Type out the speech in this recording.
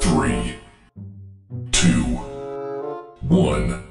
Three, two, one.